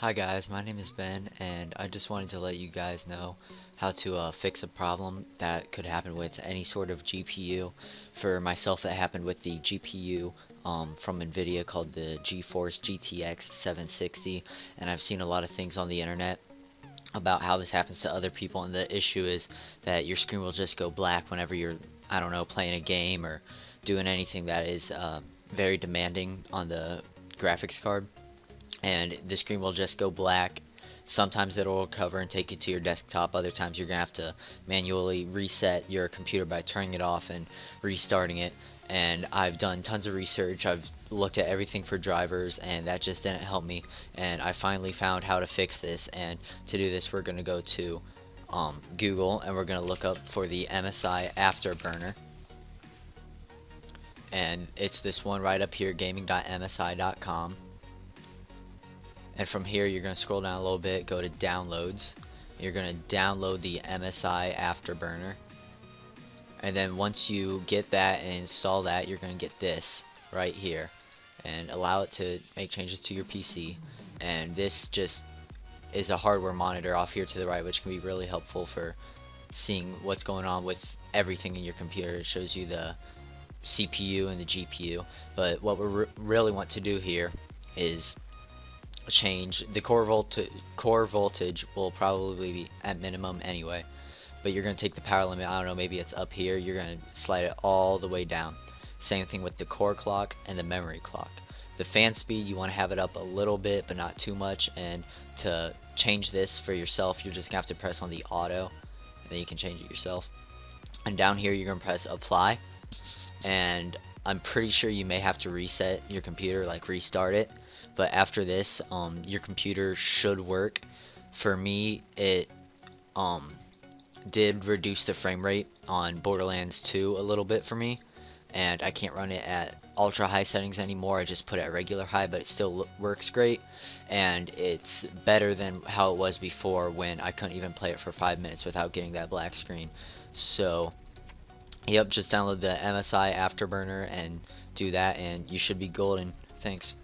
Hi guys, my name is Ben and I just wanted to let you guys know how to uh, fix a problem that could happen with any sort of GPU. For myself it happened with the GPU um, from Nvidia called the GeForce GTX 760 and I've seen a lot of things on the internet about how this happens to other people and the issue is that your screen will just go black whenever you're I don't know playing a game or doing anything that is uh, very demanding on the graphics card and the screen will just go black. Sometimes it'll recover and take you to your desktop. Other times you're gonna have to manually reset your computer by turning it off and restarting it. And I've done tons of research. I've looked at everything for drivers and that just didn't help me. And I finally found how to fix this. And to do this we're gonna go to um, Google and we're gonna look up for the MSI Afterburner. And it's this one right up here gaming.msi.com and from here you're going to scroll down a little bit go to downloads. You're going to download the MSI Afterburner. And then once you get that and install that you're going to get this right here. And allow it to make changes to your PC and this just is a hardware monitor off here to the right which can be really helpful for seeing what's going on with everything in your computer. It shows you the CPU and the GPU but what we really want to do here is change the core voltage core voltage will probably be at minimum anyway but you're gonna take the power limit I don't know maybe it's up here you're gonna slide it all the way down. Same thing with the core clock and the memory clock. The fan speed you want to have it up a little bit but not too much and to change this for yourself you're just gonna have to press on the auto and then you can change it yourself. And down here you're gonna press apply and I'm pretty sure you may have to reset your computer like restart it but after this um, your computer should work. For me it um, did reduce the frame rate on Borderlands 2 a little bit for me and I can't run it at ultra high settings anymore. I just put it at regular high but it still works great and it's better than how it was before when I couldn't even play it for five minutes without getting that black screen. So yep just download the MSI Afterburner and do that and you should be golden. Thanks